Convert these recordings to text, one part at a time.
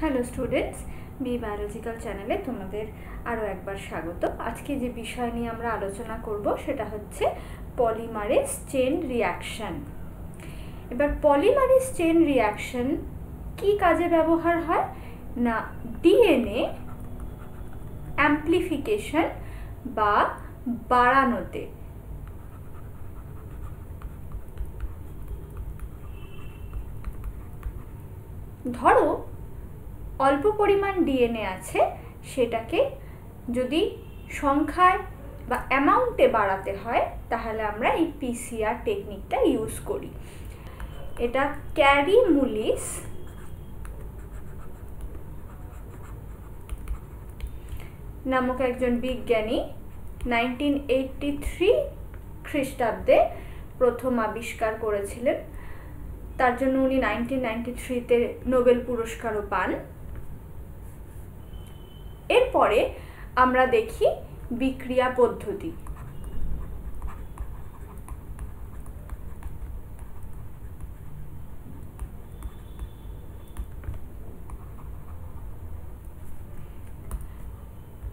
Hello students B biological চ্যানেলে তোমাদের আরও একবার স্বাগত। আজকে যে বিষয় নিয়ে আমরা আলোচনা করব সেটা হচ্ছে পলিমারেজ চেন রিয়াকশন এবার পলিমারেজ চেন রিয়াকশন কি কাজে ব্যবহার হয়? না ডিএনএ অ্যাম্প্লিফিকেশন বা বাড়ানোতে। ধরো অল্প পরিমাণ ডিএনএ আছে, সেটাকে যদি সংখ্যায় বা অ্যামাউন্টে বাড়াতে হয়, তাহলে আমরা এই পিসিআর টেকনিকটা ইউজ করি। এটা ক্যারি মুলিস নামক একজন বিজ্ঞানী নাইনটিন এইটটি থ্রি খ্রিস্টাব্দে প্রথম আবিষ্কার করেছিলেন। তার জন্য উনি নাইনটিন নাইনটি থ্রিতে নোবেল পুরস্কারও পান। এরপরে আমরা দেখি বিক্রিয়া পদ্ধতি।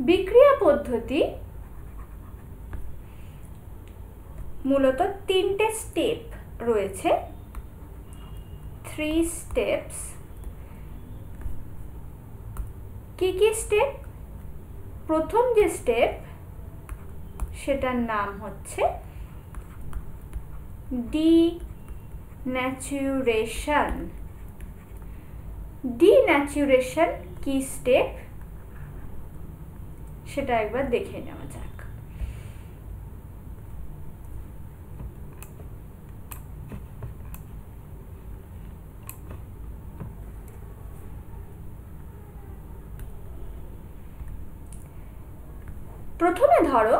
বিক্রিয়া পদ্ধতি মূলত তিনটে স্টেপ রয়েছে। Three steps. কি কি স্টেপ? প্রথম যে স্টেপ সেটার নাম হচ্ছে ডি ন্যাচুরেশন ডি ন্যাচুরেশন কি স্টেপ সেটা একবার দেখে নেওয়া যাক। প্রথমে ধরো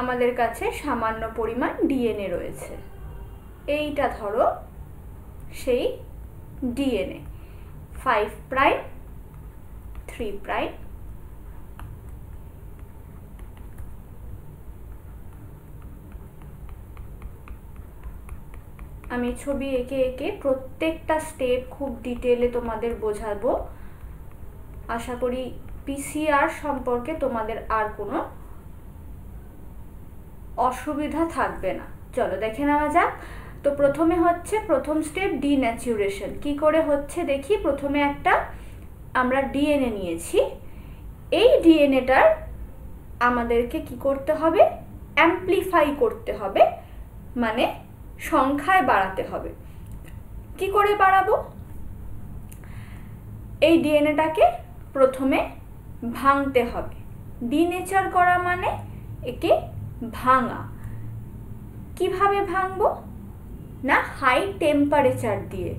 আমাদের কাছে সামান্য পরিমাণ ডিএনএ রয়েছে। এইটা ধরো সেই DNA. Five prime, three prime, আমি ছবি এঁকে এঁকে প্রত্যেকটা স্টেপ খুব ডিটেলে তোমাদের বোঝাবো। আশা করি পিসিআর সম্পর্কে তোমাদের আর কোনো অসুবিধা থাকবে না। চলো দেখে নেওয়া যাক। তো প্রথমে হচ্ছে, প্রথম স্টেপ ডিন্যাচুরেশন কি করে হচ্ছে দেখি? প্রথমে একটা আমরা ডিএনএ নিয়েছি। এই ডিএনএটার আমাদেরকে কি করতে হবে? অ্যাম্প্লিফাই করতে হবে। মানে সংখ্যায় বাড়াতে হবে। কি করে বাড়াবো? এই ডিএনএটাকে প্রথমে ভাঙতে হবে। ডিনেচার করা মানে একে ভাঙা। কীভাবে ভাঙবো? না হাই টেম্পারেচার দিয়ে।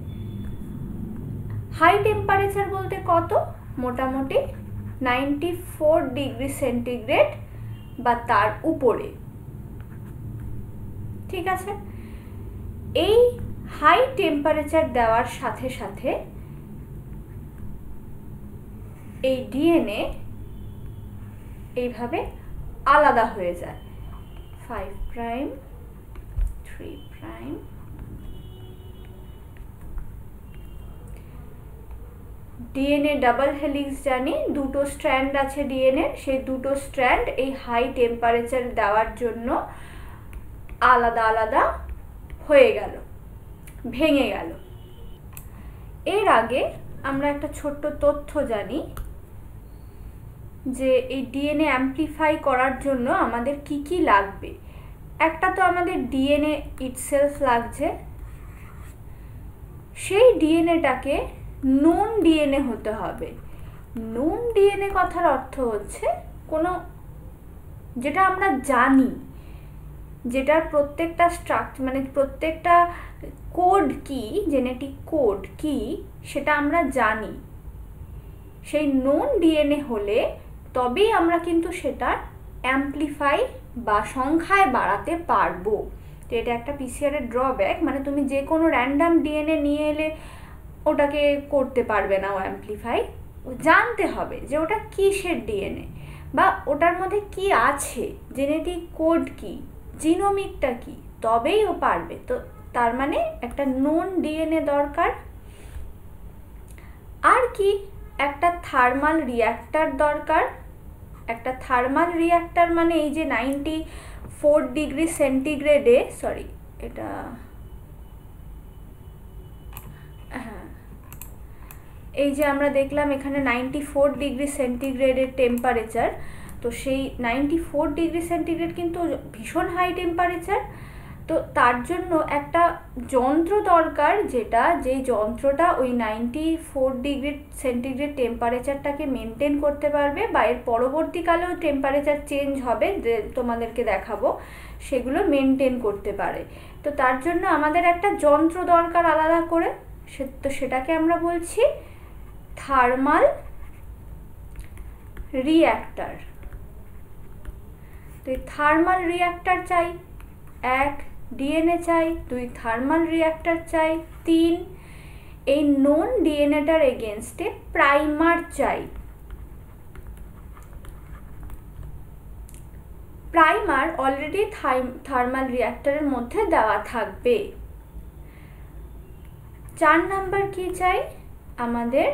হাই টেম্পারেচার বলতে কত? মোটামুটি নাইনটি ফোর ডিগ্রি সেন্টিগ্রেড বা তার উপরে। ঠিক আছে? এই হাই টেম্পারেচার দেওয়ার সাথে সাথে এই ডিএনএ এইভাবে আলাদা হয়ে যায়। Five prime three prime DNA double helix জানি, দুটো স্ট্র্যান্ড আছে ডিএনএ সেই দুটো স্ট্র্যান্ড এই হাই টেম্পারেচার দেওয়ার জন্য আলাদা আলাদা হয়ে গেল, ভেঙে গেল। এর আগে আমরা একটা ছোট্ট তথ্য জানি যে এই ডিএনএ অ্যাম্প্লিফাই করার জন্য আমাদের কি কি লাগবে? একটা তো আমাদের ডিএনএ ইটসেলফ লাগছে। সেই ডিএনএটাকে নোন ডিএনএ হতে হবে। নোন ডিএনএ কথার অর্থ হচ্ছে কোনো যেটা আমরা জানি, যেটার প্রত্যেকটা স্ট্রাকচার মানে প্রত্যেকটা কোড কি জেনেটিক কোড কি, সেটা আমরা জানি। সেই নোন ডিএনএ হলে তবেই আমরা কিন্তু সেটার অ্যাম্প্লিফাই বা সংখ্যায় বাড়াতে পারব। তো এটা একটা পিসিআরের ড্রব্যাক মানে তুমি যে কোনো র্যান্ডাম ডিএনএ নিয়ে এলে ওটাকে করতে পারবে না ও অ্যাম্প্লিফাই জানতে হবে যে ওটা কিসের ডিএনএ বা ওটার মধ্যে কি আছে জেনেটিক কোড কি জিনোমিকটা কি, তবেই ও পারবে। তো তার মানে একটা নোন ডিএনএ দরকার। আর কি? একটা থার্মাল রিয়াক্টার দরকার। একটা থার্মাল রিয়াক্টার মানে এই যে নাইনটি ফোর ডিগ্রি সেন্টিগ্রেডে সরি এটা হ্যাঁ এই যে আমরা দেখলাম এখানে নাইনটি ফোর ডিগ্রি সেন্টিগ্রেডের টেম্পারেচার তো সেই নাইনটি ফোর ডিগ্রি সেন্টিগ্রেড কিন্তু ভীষণ হাই টেম্পারেচার তো তার জন্য একটা যন্ত্র দরকার যেটা, যেই যন্ত্রটা ওই নাইনটি ফোর ডিগ্রি সেন্টিগ্রেড টেম্পারেচারটাকে মেনটেন করতে পারবে বা এর পরবর্তীকালেও টেম্পারেচার চেঞ্জ হবে, যে তোমাদেরকে দেখাবো, সেগুলো মেনটেন করতে পারে। তো তার জন্য আমাদের একটা যন্ত্র দরকার আলাদা করে, সে তো সেটাকে আমরা বলছি থার্মাল রিঅ্যাক্টার তো থার্মাল রিঅ্যাক্টার চাই, এক ডিএনএ চাই, দুই থার্মাল রিঅ্যাক্টার চাই, তিন, এই নন ডিএনএটার এগেনস্টে প্রাইমার চাই। প্রাইমার অলরেডি থার্মাল রিঅ্যাক্টরের মধ্যে দেওয়া থাকবে। চার নাম্বার কি চাই? আমাদের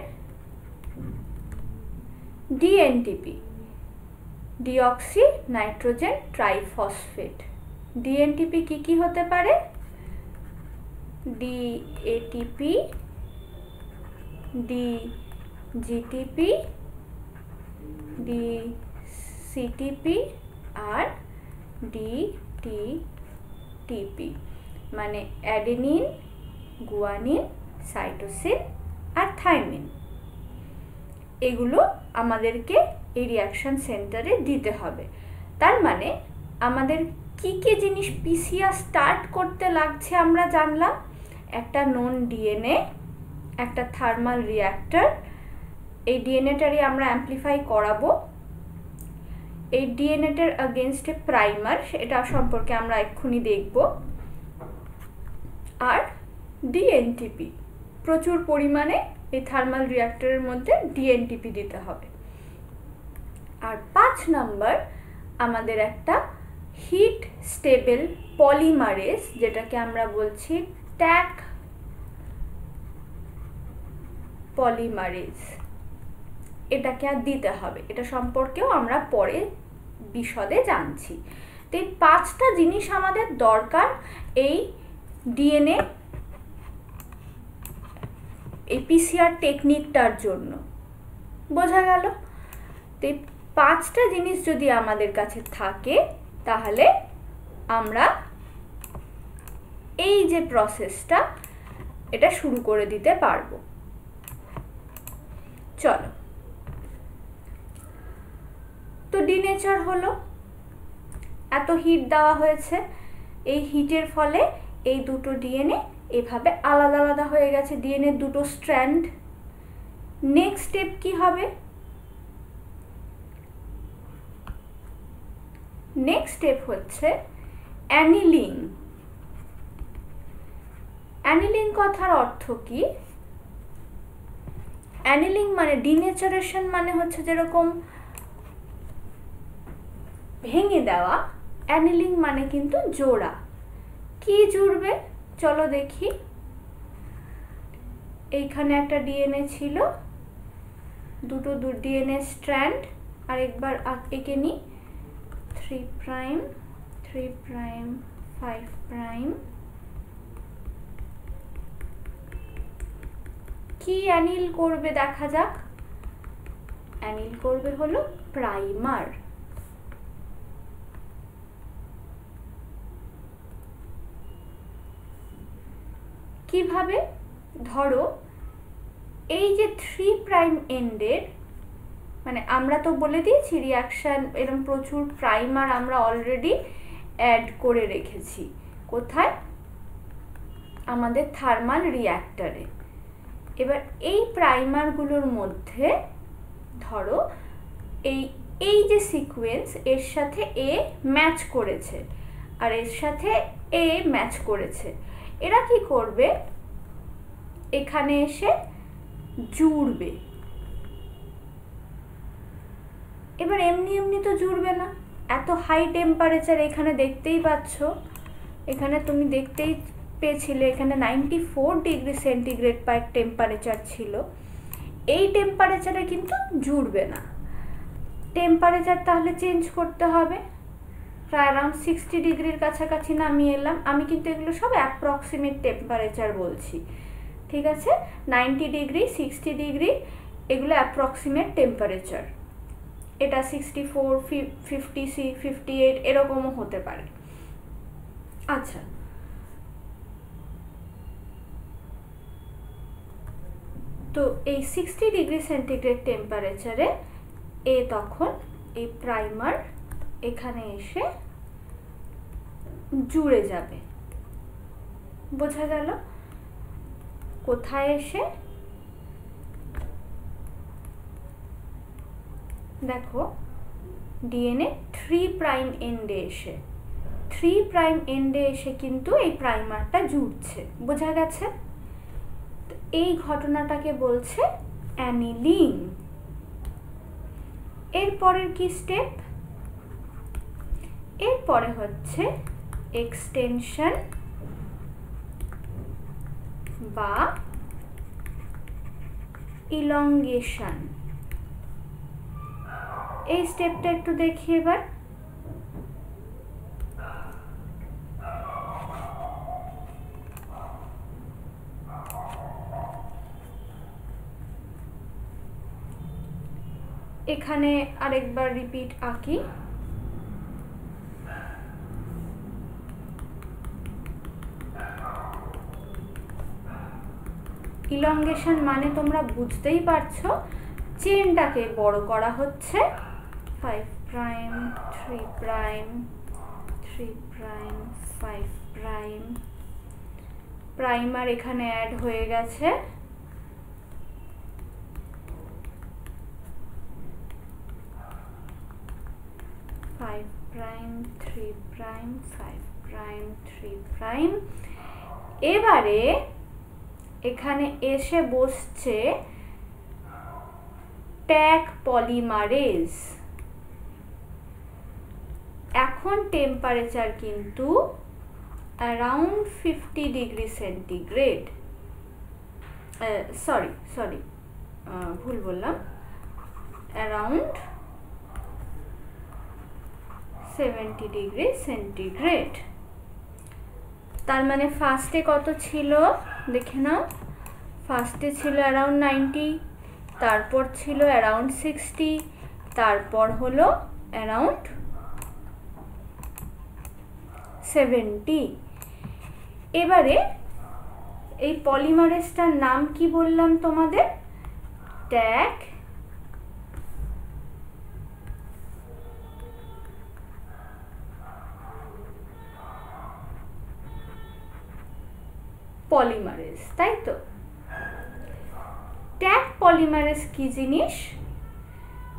dNTP deoxy nitrogen triphosphate dNTP কি কি হতে পারে? ডি এটিপি ডি সিটিপি আর ডি টি টিপি মানে অ্যাডেনিন, গুয়ানিন, সাইটোসিন আর থাইমিন। এগুলো আমাদেরকে এই রিয়াকশন সেন্টারে দিতে হবে। তার মানে আমাদের কি কি জিনিস পিসিআর স্টার্ট করতে লাগছে আমরা জানলাম। একটা নন ডিএনএ একটা থার্মাল রিয়াক্টর এই ডিএনএটারই আমরা অ্যাম্প্লিফাই করাবো। এই ডিএনএটার আগেনস্টে প্রাইমার এটা সম্পর্কে আমরা এক্ষুনি দেখব। আর ডিএনটিপি প্রচুর পরিমাণে এই থার্মাল রিয়াক্টরের মধ্যে ডিএনটিপি দিতে হবে। আর পাঁচ নাম্বার আমাদের একটা হিট স্টেবল পলিমারেজ যেটাকে আমরা বলছি ট্যাক পলিমারেজ এটাকে আর দিতে হবে। এটা সম্পর্কেও আমরা পরে বিশদে জানছি। তো এই পাঁচটা জিনিস আমাদের দরকার এই ডিএনএ, এই পিসিআর টেকনিকটার জন্য। বোঝা গেল? তো পাঁচটা জিনিস যদি আমাদের কাছে থাকে তাহলে আমরা এই যে প্রসেসটা এটা শুরু করে দিতে পারব। চলো। তো ডিনেচার হলো। এত হিট দেওয়া হয়েছে। এই হিটের ফলে এই দুটো ডিএনএ এভাবে আলাদা আলাদা হয়ে গেছে। ডিএনএ দুটো স্ট্র্যান্ড নেক্সট স্টেপ কি হবে? নেক্সট স্টেপ হচ্ছে অ্যানিলিং অ্যানিলিং কথার অর্থ কি? অ্যানিলিং মানে ডিনেচারেশন মানে হচ্ছে যেরকম ভেঙে দেওয়া অ্যানিলিং মানে কিন্তু জোড়া। কি জুড়বে? চলো দেখি। এইখানে একটা ডিএনএ ছিল। দুটো দু ডিএনএ স্ট্র্যান্ড আর একবার এঁকে নিই। Three prime three prime five prime কি অ্যানিল করবে দেখা যাক? অ্যানিল করবে হলো প্রাইমার। কীভাবে? ধরো, এই যে থ্রি প্রাইম এন্ডের মানে আমরা তো বলে দিয়েছি রিয়াকশান এরকম প্রচুর প্রাইমার আমরা অলরেডি অ্যাড করে রেখেছি। কোথায়? আমাদের থার্মাল রিয়াক্টারে এবার এই প্রাইমারগুলোর মধ্যে ধরো এই এই যে সিকোয়েন্স এর সাথে এ ম্যাচ করেছে আর এর সাথে এ ম্যাচ করেছে। এরা কি করবে? এখানে এসে জুড়বে। এবার এমনি এমনি তো জুড়বে না। এত হাই টেম্পারেচার এখানে দেখতেই পাচ্ছ। এখানে তুমি দেখতেই পেয়েছিলে, এখানে ninety four degree centigrade per temperature ছিল। এই টেম্পারেচারে কিন্তু জুড়বে না। টেম্পারেচার তাহলে চেঞ্জ করতে হবে। প্রায় অ্যারাউন্ড সিক্সটি ডিগ্রির কাছাকাছি নামিয়ে এলাম। আমি কিন্তু এগুলো সব অ্যাপ্রক্সিমেট টেম্পারেচার বলছি। ঠিক আছে? নাইনটি ডিগ্রি সিক্সটি ডিগ্রি এগুলো অ্যাপ্রক্সিমেট টেম্পারেচার এটা sixty four fifty C fifty eight এরকমও হতে পারে। আচ্ছা। তো এই সিক্সটি ডিগ্রি সেন্টিগ্রেড টেম্পারেচারে এ তখন এই প্রাইমার এখানে এসে জুড়ে যাবে। বোঝা গেল? কোথায় এসে দেখো ডিএনএ থ্রি প্রাইম এন্ডে এসে থ্রি প্রাইম এন্ডে এসে কিন্তু এই প্রাইমারটা জুড়ছে, বোঝা গেছে? এই ঘটনাটাকে বলছে অ্যানিলিং এরপরের কি স্টেপ এরপরে হচ্ছে এক্সটেনশন বা ইলংগেশন এই স্টেপটা একটু দেখি এবার। এখানে আরেকবার রিপিট আঁকি। ইলংগেশন মানে তোমরা বুঝতেই পারছ চেনটাকে বড় করা হচ্ছে। Five prime three prime three prime five prime primer এখানে অ্যাড হয়ে গেছে। Five prime three prime five prime three prime এবারে এখানে এসে বসছে ট্যাগ পলিমারেজ এখন টেম্পারেচার কিন্তু around fifty degree centigrade sorry sorry ভুল বললাম। অ্যারাউন্ড সেভেন্টি ডিগ্রি সেন্টিগ্রেড তার মানে ফার্স্টে কত ছিল? দেখে নাও। ফার্স্টে ছিল অ্যারাউন্ড নাইনটি তারপর ছিল অ্যারাউন্ড সিক্সটি তারপর হলো অ্যারাউন্ড সেভেন্টি এবারে এই পলিমারেসটার নাম কি বললাম তোমাদের? ট্যাগ পলিমারেজ তাই তো? ট্যাগ পলিমারেজ কি জিনিস?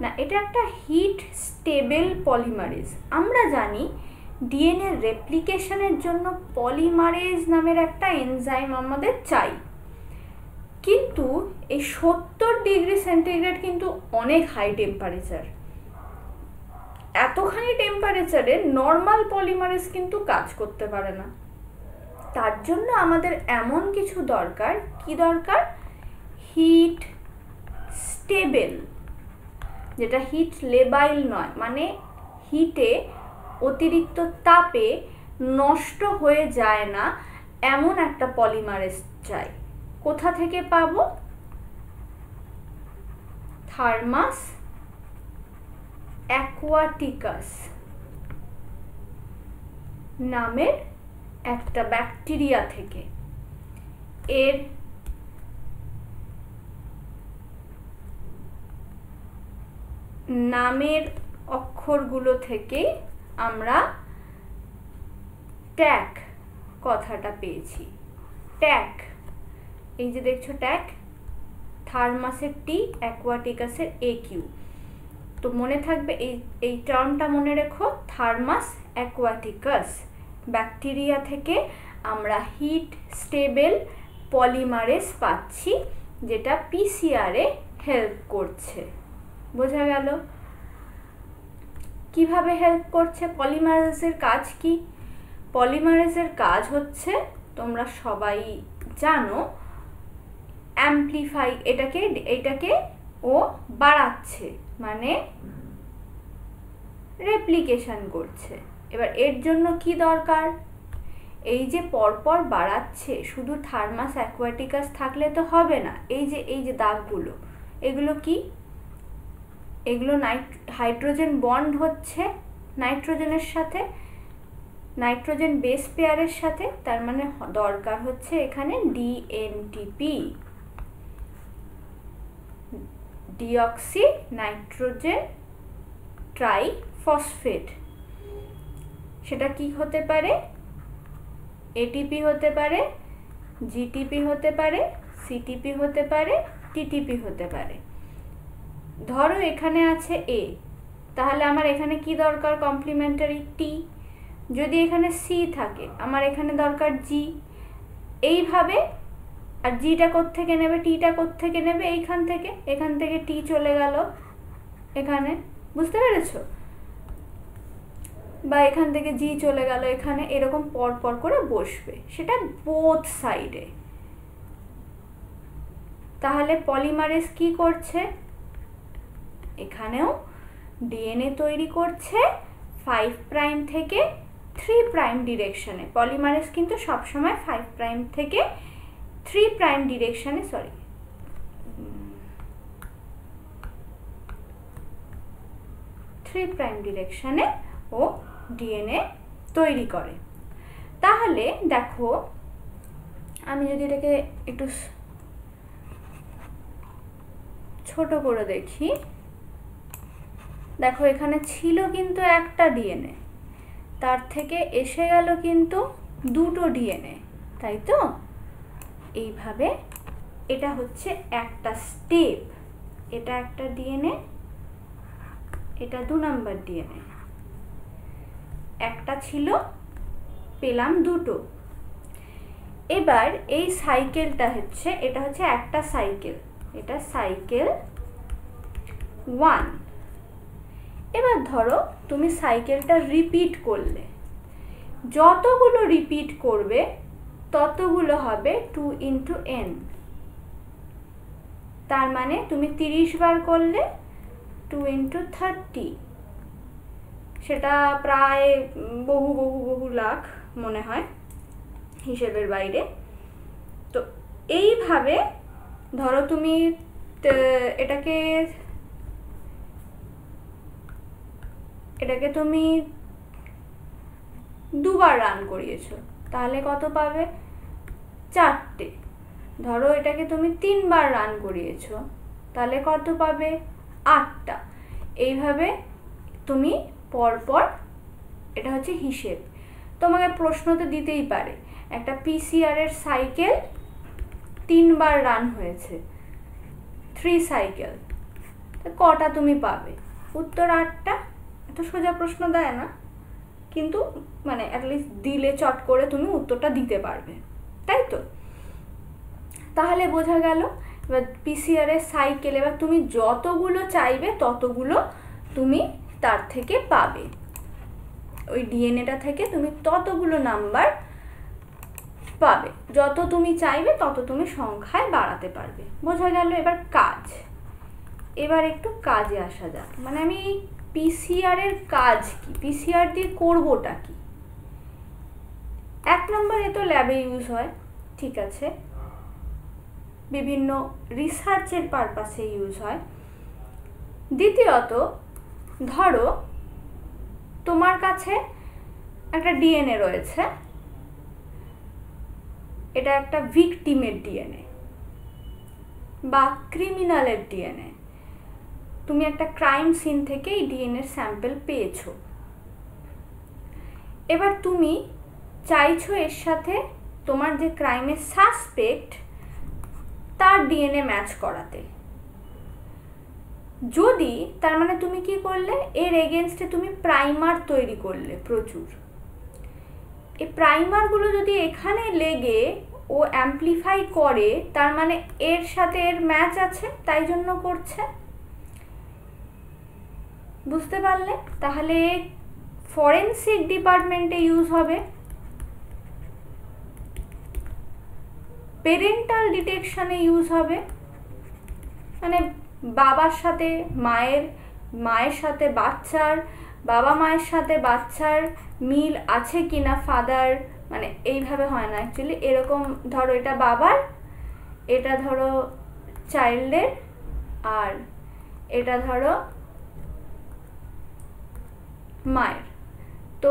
না, এটা একটা হিট স্টেবল পলিমারেজ আমরা জানি ডিএনএ রেপ্লিকেশনের জন্য পলিমারেজ নামের একটা এনজাইম আমাদের চাই। কিন্তু এই সত্তর ডিগ্রি সেন্টিগ্রেড কিন্তু অনেক হাই টেম্পারেচার এতখানি টেম্পারেচারে নর্মাল পলিমারেজ কিন্তু কাজ করতে পারে না। তার জন্য আমাদের এমন কিছু দরকার। কি দরকার? হিট স্টেবেল যেটা হিট লেবাইল নয় মানে হিটে অতিরিক্ত তাপে নষ্ট হয়ে যায় না, এমন একটা পলিমারেজ চাই। কোথা থেকে পাবো? থার্মাস অ্যাকোয়াটিকাস নামের একটা ব্যাকটেরিয়া থেকে। এর নামের অক্ষরগুলো থেকে আমরা ট্যাক কথাটা পেয়েছি। ট্যাক এই যে দেখছ ট্যাক থার্মাসের টি, অ্যাকোয়াটিকাসের এ কিউ। তো মনে থাকবে এই এই টার্মটা মনে রেখো, থার্মাস, অ্যাকোয়াটিকাস। ব্যাকটেরিয়া থেকে আমরা হিট, স্টেবল পলিমারেস পাচ্ছি, যেটা পিসিআরে হেল্প করছে। বোঝা গেল? কীভাবে হেল্প করছে? পলিমারেজের কাজ কি? পলিমারেজের কাজ হচ্ছে, তোমরা সবাই জানো অ্যাম্পলিফাই এটাকে এটাকে ও বাড়াচ্ছে মানে রেপ্লিকেশন করছে। এবার এর জন্য কি দরকার? এই যে পরপর বাড়াচ্ছে, শুধু থার্মাস অ্যাকোয়াটিকাস থাকলে তো হবে না। এই যে এই যে দাগগুলো, এগুলো কি? এগুলো নাইট হাইড্রোজেন বন্ড হচ্ছে নাইট্রোজেনের সাথে নাইট্রোজেন বেস পেয়ারের সাথে, তার মানে দরকার হচ্ছে এখানে ডিএনটিপি ডিঅক্সি নাইট্রোজেন ট্রাইফসফেট সেটা কি হতে পারে? এটিপি হতে পারে জিটিপি হতে পারে সিটিপি হতে পারে টিটিপি হতে পারে। ধরো এখানে আছে এ তাহলে আমার এখানে কি দরকার কমপ্লিমেন্টারি টি যদি এখানে সি থাকে, আমার এখানে দরকার জি এইভাবে, আর জিটা থেকে নেবে টিটা থেকে নেবে? এইখান থেকে, এখান থেকে টি চলে গেল এখানে। বুঝতে পেরেছ? বা এখান থেকে জি চলে গেল এখানে, এরকম পর পর করে বসবে। সেটা বোথ সাইডে তাহলে পলিমারেস কি করছে? এখানেও ডিএনএ তৈরি করছে ফাইভ প্রাইম থেকে থ্রি প্রাইম ডিরেকশনে পলিমারেস কিন্তু সবসময় ফাইভ প্রাইম থেকে থ্রি প্রাইম ডিরেকশনে সরি থ্রি প্রাইম ডিরেকশনে ও ডিএনএ তৈরি করে। তাহলে দেখো, আমি যদি এটাকে একটু ছোট করে দেখি। দেখো, এখানে ছিল কিন্তু একটা ডিএনএ তার থেকে এসে গেল কিন্তু দুটো ডিএনএ তাই তো? এইভাবে এটা হচ্ছে একটা স্টেপ। এটা একটা ডিএনএ এটা দু নাম্বার ডিএনএ একটা ছিল, পেলাম দুটো। এবার এই সাইকেলটা হচ্ছে, এটা হচ্ছে একটা সাইকেল। এটা সাইকেল ওয়ান। এবার ধরো তুমি সাইকেলটা রিপিট করলে। যতগুলো রিপিট করবে, ততগুলো হবে টু ইন্টু এন তার মানে তুমি তিরিশ বার করলে টু ইন্টু থার্টি সেটা প্রায় বহু বহু বহু লাখ মনে হয় হিসেবের বাইরে। তো এইভাবে ধরো তুমি এটাকে এটাকে তুমি দুবার রান করিয়েছো, তাহলে কত পাবে? চারটে। ধরো এটাকে তুমি তিনবার রান করিয়েছো, তাহলে কত পাবে? আটটা। এইভাবে তুমি পরপর, এটা হচ্ছে হিসেব। তোমাকে প্রশ্ন তো দিতেই পারে, একটা পিসিআরের সাইকেল তিনবার রান হয়েছে থ্রি সাইকেল কটা তুমি পাবে? উত্তর আটটা। এত সোজা প্রশ্ন দেয় না, কিন্তু মানে অ্যাটলিস্ট দিলে, চট করে তুমি উত্তরটা দিতে পারবে। তাই তো? তাহলে বোঝা গেল, এবার পিসিআরের সাইকেল এবার তুমি যতগুলো চাইবে, ততগুলো তুমি তার থেকে পাবে। ওই ডিএনএটা থেকে তুমি ততগুলো নাম্বার পাবে। যত তুমি চাইবে, তত তুমি সংখ্যায় বাড়াতে পারবে। বোঝা গেল এবার কাজ। এবার একটু কাজে আসা যাক। মানে আমি পিসিআরের কাজ কি? পিসিআর দিয়ে করবোটা কি? এক নম্বরে তো ল্যাবে ইউজ হয়, ঠিক আছে। বিভিন্ন রিসার্চের পারপাসে ইউজ হয়। দ্বিতীয়ত, ধরো, তোমার কাছে একটা ডিএনএ রয়েছে। এটা একটা ভিকটিমের ডিএনএ বা ক্রিমিনালের ডিএনএ তুমি একটা ক্রাইম সিন থেকে এই ডিএনএর স্যাম্পেল পেয়েছ। এবার তুমি চাইছো এর সাথে তোমার যে ক্রাইমের সাসপেক্ট তার ডিএনএ ম্যাচ করাতে। যদি, তার মানে তুমি কি করলে? এর এগেনস্টে তুমি প্রাইমার তৈরি করলে প্রচুর। এই প্রাইমারগুলো যদি এখানে লেগে ও অ্যাম্পলিফাই করে, তার মানে এর সাথে এর ম্যাচ আছে, তাই জন্য করছে। বুঝতে পারলে? তাহলে ফরেন্সিক ডিপার্টমেন্টে ইউজ হবে। পেরেন্টাল ডিটেকশানে ইউজ হবে। মানে বাবার সাথে মায়ের মায়ের সাথে বাচ্চার, বাবা মায়ের সাথে বাচ্চার মিল আছে কি না ফাদার মানে এইভাবে হয় না অ্যাকচুয়ালি এরকম ধরো এটা বাবার, এটা ধরো চাইল্ডের আর এটা ধরো মায়ের। তো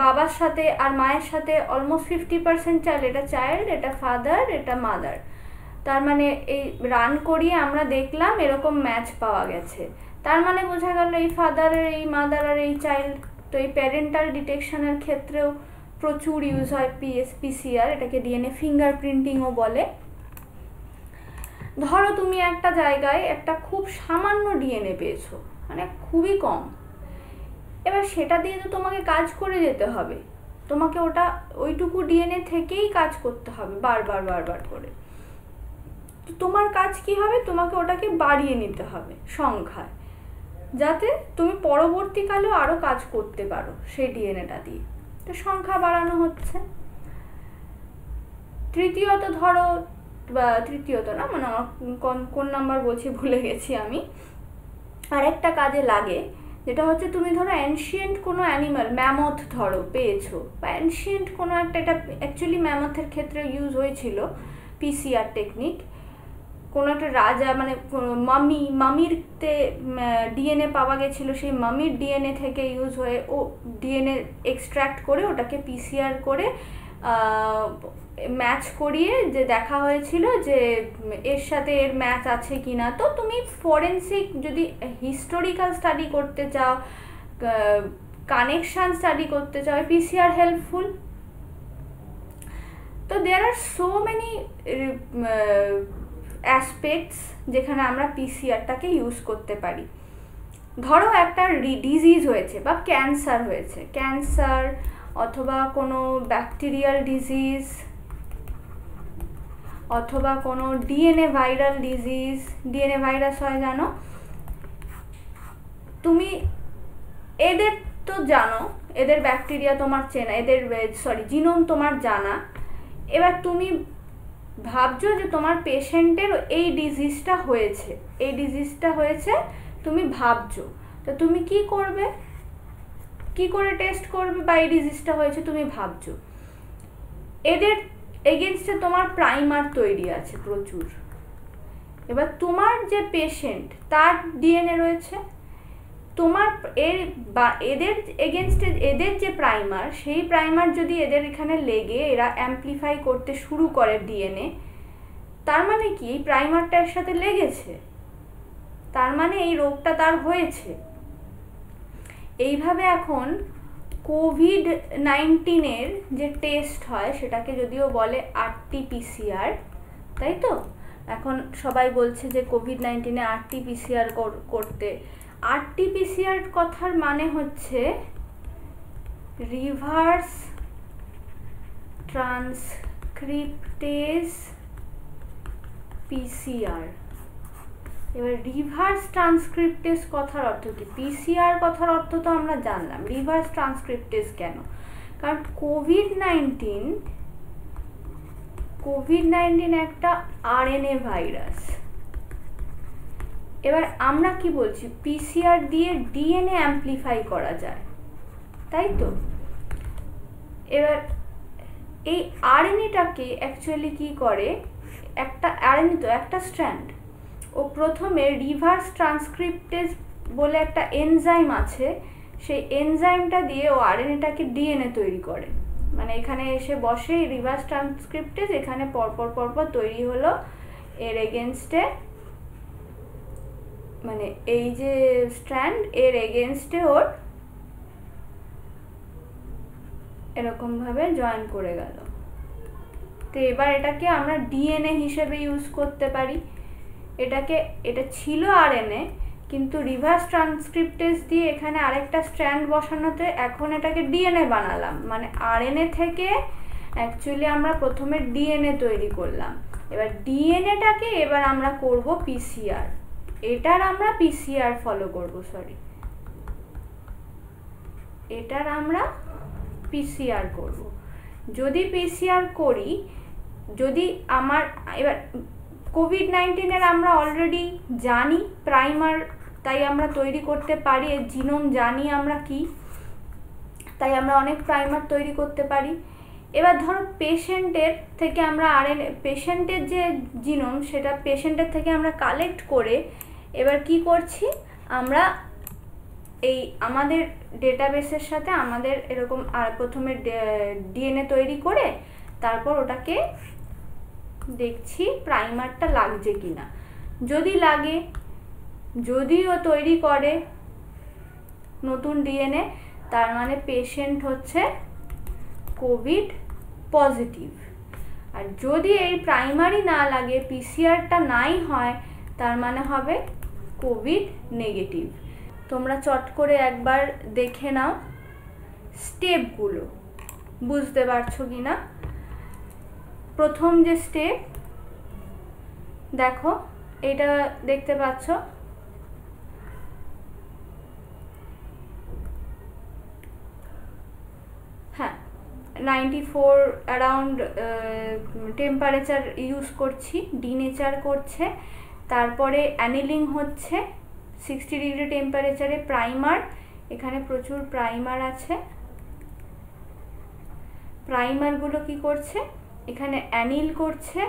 বাবার সাথে আর মায়ের সাথে অলমোস্ট ফিফটি পার্সেন্ট চাইল্ড এটা চাইল্ড এটা ফাদার এটা মাদার তার মানে এই রান করিয়ে আমরা দেখলাম এরকম ম্যাচ পাওয়া গেছে। তার মানে বোঝা গেল এই ফাদারের এই মাদার আর এই চাইল্ড তো এই প্যারেন্টাল ডিটেকশনের ক্ষেত্রেও প্রচুর ইউজ হয় পিএস পিসিআর এটাকে ডিএনএ ফিঙ্গার প্রিন্টিংও বলে। ধরো তুমি একটা জায়গায় একটা খুব সামান্য ডিএনএ পেয়েছ মানে খুবই কম। এবার সেটা দিয়ে তো তোমাকে কাজ করে যেতে হবে। তোমাকে ওটা ওইটুকু ডিএনএ থেকেই কাজ করতে হবে বারবার বারবার করে। তো তোমার কাজ কি হবে? তোমাকে ওটাকে বাড়িয়ে নিতে হবে সংখ্যায়। যাতে তুমি পরবর্তীকালেও আরও কাজ করতে পারো সেই ডিএনএটা দিয়ে। তো সংখ্যা বাড়ানো হচ্ছে। তৃতীয়ত ধরো, বা তৃতীয়ত না মানে কোন কোন নাম্বার বলছি ভুলে গেছি আমি। আরেকটা কাজে লাগে যেটা হচ্ছে তুমি ধরো অ্যানশিয়েন্ট কোনো অ্যানিমাল ম্যামথ ধরো, পেয়েছ। বা অ্যানশিয়েন্ট কোনো একটা, এটা অ্যাকচুয়ালি ম্যামথের ক্ষেত্রে ইউজ হয়েছিল পিসিআর টেকনিক কোনো একটা রাজা মানে মামি, মামিরতে ডিএনএ পাওয়া গেছিল, সেই মামির ডিএনএ থেকে ইউজ হয়ে ও ডিএনএ এক্সট্র্যাক্ট করে ওটাকে পিসিআর করে ম্যাচ করিয়ে যে দেখা হয়েছিল যে এর সাথে এর ম্যাচ আছে কি না তো তুমি ফরেন্সিক যদি হিস্টোরিক্যাল স্টাডি করতে চাও কানেকশান স্টাডি করতে চাও পিসিআর হেল্পফুল তো there are so many aspects যেখানে আমরা পিসিআরটাকে ইউজ করতে পারি। ধরো একটা ডিজিজ হয়েছে বা ক্যান্সার হয়েছে। ক্যান্সার অথবা কোনো ব্যাকটেরিয়াল ডিজিজ অথবা কোনো DNA viral disease DNA virus হয়, জানো? তুমি এদের তো জানো, এদের ব্যাকটেরিয়া তোমার চেনা, এদের সরি জিনোম তোমার জানা। এবার তুমি ভাবছ যে তোমার পেশেন্টের এই ডিজিজটা হয়েছে। এই ডিজিজটা হয়েছে, তুমি ভাবছ। তো তুমি কি করবে? কি করে টেস্ট করবে বা এই ডিজিজটা হয়েছে, তুমি ভাবছ। এদের এগেনস্টে তোমার প্রাইমার তৈরি আছে প্রচুর। এবার তোমার যে পেশেন্ট তার ডিএনএ রয়েছে। তোমার এর বা, এদের এগেনস্টে এদের যে প্রাইমার সেই প্রাইমার যদি এদের এখানে লেগে এরা অ্যাম্পলিফাই করতে শুরু করে ডিএনএ তার মানে কি? এই প্রাইমারটার সাথে লেগেছে। তার মানে এই রোগটা তার হয়েছে। এইভাবে এখন কোভিড নাইন্টিনের যে টেস্ট হয়, সেটাকে যদিও বলে আরটি পিসিআর তাই তো? এখন সবাই বলছে যে কোভিড নাইন্টিনে আরটি পিসিআর করতে। আরটি পিসিআর কথার মানে হচ্ছে রিভার্স ট্রান্সক্রিপ্টেজ পিসিআর এবার রিভার্স ট্রান্সক্রিপ্টেস কথার অর্থ কি? পিসিআর কথার অর্থ তো আমরা জানলাম। রিভার্স ট্রান্সক্রিপ্টেস কেন? কারণ কোভিড নাইন্টিন কোভিড নাইন্টিন একটা আরএনএ ভাইরাস এবার আমরা কি বলছি? পিসিআর দিয়ে ডিএনএ অ্যাম্পলিফাই করা যায়। তাই তো? এবার এই আরএনএটাকে অ্যাকচুয়ালি কি করে? একটা আরএনএ তো একটা স্ট্র্যান্ড ও প্রথমে রিভার্স ট্রান্সক্রিপ্টেজ বলে একটা এনজাইম আছে, সেই এনজাইমটা দিয়ে ও আরএনএটাকে ডিএনএ তৈরি করে। মানে এখানে এসে বসে রিভার্স ট্রান্সক্রিপ্টেজ এখানে পরপর পরপর তৈরি হলো এর এগেনস্টে মানে এই যে স্ট্র্যান্ড এর এগেনস্টে ওর এরকমভাবে জয়েন করে গেল। তো এবার এটাকে আমরা ডিএনএ হিসেবে ইউজ করতে পারি। এটাকে, এটা ছিল আর আরএনএ কিন্তু রিভার্স ট্রান্সক্রিপ্টেজ দিয়ে এখানে আরেকটা স্ট্র্যান্ড বসানোতে এখন এটাকে ডিএনএ বানালাম। মানে আরএনএ থেকে অ্যাকচুয়ালি আমরা প্রথমে ডিএনএ তৈরি করলাম। এবার ডিএনএটাকে এবার আমরা করব পিসিআর এটার আমরা পিসিআর ফলো করব সরি এটার আমরা পিসিআর করব। যদি পিসিআর করি, যদি আমার, এবার কোভিড নাইন্টিনের আমরা অলরেডি জানি প্রাইমার তাই আমরা তৈরি করতে পারি, এর জিনোম জানি আমরা কি, তাই আমরা অনেক প্রাইমার তৈরি করতে পারি। এবার ধরো পেশেন্টের থেকে আমরা আরএনএ পেশেন্টের যে জিনোম সেটা পেশেন্টের থেকে আমরা কালেক্ট করে এবার কি করছি, আমরা এই আমাদের ডেটাবেসের সাথে আমাদের এরকম আর প্রথমে ডিএনএ তৈরি করে তারপর ওটাকে দেখছি প্রাইমারটা লাগছে কি না যদি লাগে, যদিও তৈরি করে নতুন ডিএনএ তার মানে পেশেন্ট হচ্ছে কোভিড পজিটিভ আর যদি এই প্রাইমারি না লাগে পিসিআরটা নাই হয়, তার মানে হবে কোভিড নেগেটিভ তোমরা চট করে একবার দেখে নাও। স্টেপগুলো বুঝতে পারছ কি না প্রথম যে স্টেপ দেখো, এটা দেখতে পাচ্ছ। হ্যাঁ ninety four around temperature use করছি ডিনেচার করছে। তারপরে অ্যানিলিং হচ্ছে সিক্সটি ডিগ্রি টেম্পারেচারে প্রাইমার এখানে প্রচুর প্রাইমার আছে। প্রাইমারগুলো কি করছে? এখানে অ্যানিল করছে,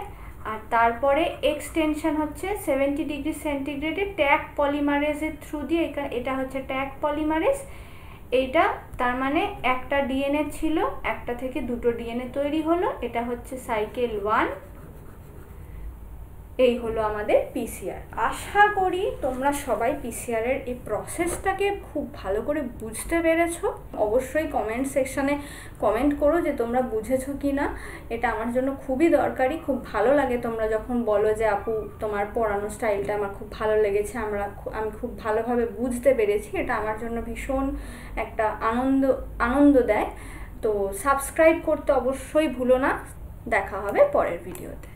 আর তারপরে এক্সটেনশন হচ্ছে সেভেন্টি ডিগ্রি সেন্টিগ্রেডে ট্যাগ পলিমারেজের থ্রু দিয়ে এটা হচ্ছে ট্যাগ পলিমারেজ এইটা তার মানে একটা ডিএনএ ছিল, একটা থেকে দুটো ডিএনএ তৈরি হলো, এটা হচ্ছে সাইকেল ওয়ান এই হলো আমাদের পিসিআর আশা করি তোমরা সবাই পিসিআরের এই প্রসেসটাকে খুব ভালো করে বুঝতে পেরেছ। অবশ্যই কমেন্ট সেকশানে কমেন্ট করো যে তোমরা বুঝেছ কি না এটা আমার জন্য খুবই দরকারি, খুব ভালো লাগে তোমরা যখন বলো যে, আপু, তোমার পড়ানো স্টাইলটা আমার খুব ভালো লেগেছে, আমরা আমি খুব ভালোভাবে বুঝতে পেরেছি। এটা আমার জন্য ভীষণ একটা আনন্দ আনন্দ দেয়। তো সাবস্ক্রাইব করতে অবশ্যই ভুলো না। দেখা হবে পরের ভিডিওতে